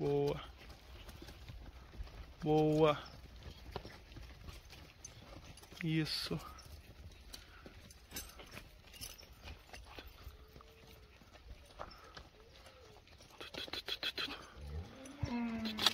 Boa. Boa. Isso. Hum.